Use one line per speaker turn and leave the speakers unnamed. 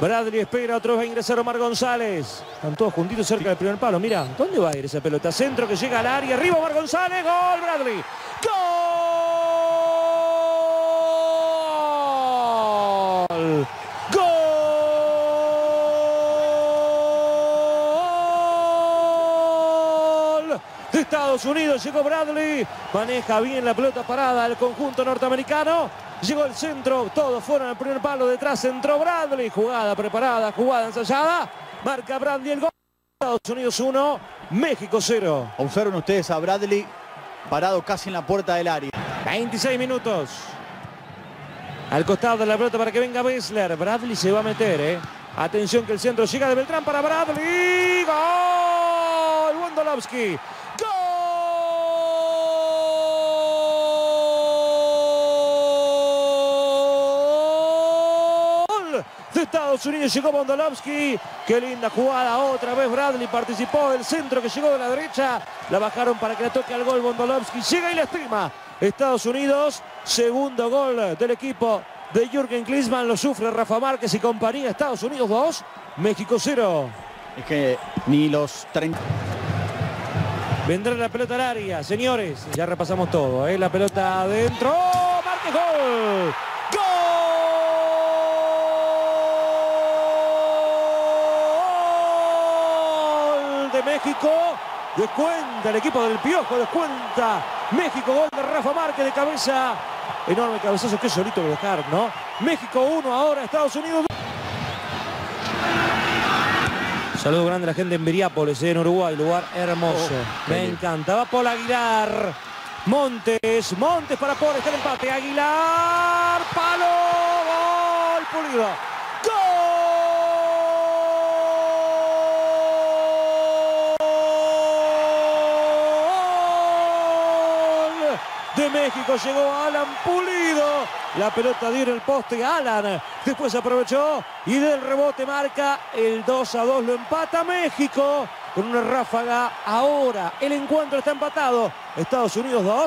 Bradley espera, otro va a ingresar Omar González. Están todos juntitos cerca del primer palo. Mira, ¿dónde va a ir esa pelota? Centro que llega al área. Arriba Omar González. Gol, Bradley. Gol. Gol de Estados Unidos. Llegó Bradley. Maneja bien la pelota parada el conjunto norteamericano. Llegó el centro, todos fueron al primer palo, detrás entró Bradley, jugada preparada, jugada ensayada, marca Bradley el gol, Estados Unidos 1, México 0.
Observen ustedes a Bradley parado casi en la puerta del área.
26 minutos. Al costado de la pelota para que venga Bessler, Bradley se va a meter, ¿eh? Atención que el centro llega de Beltrán para Bradley, gol, Wondolowski, de Estados Unidos. Llegó Bondolovsky. Qué linda jugada. Otra vez Bradley participó. El centro que llegó de la derecha. La bajaron para que la toque al gol Bondolovsky. Llega y la estima. Estados Unidos. Segundo gol del equipo de Jürgen Klinsmann. Lo sufre Rafa Márquez y compañía. Estados Unidos 2. México 0.
Es que ni los 30...
Vendrá la pelota al área, señores. Ya repasamos todo. ¿eh? La pelota adentro. ¡Oh! Márquez gol. De México. Descuenta el equipo del Piojo, descuenta México, gol de Rafa Márquez de cabeza. Enorme cabezazo, que solito dejar, ¿no? México 1 ahora, Estados Unidos Saludo grande a la gente en Viriápolis, en Uruguay, lugar hermoso.
Oh,
Me encanta. Va Paul Aguilar. Montes, Montes para Paul, está el empate. Aguilar, de México. Llegó Alan Pulido. La pelota dio en el poste. Alan después aprovechó y del rebote marca el 2 a 2. Lo empata México con una ráfaga. Ahora el encuentro está empatado. Estados Unidos 2.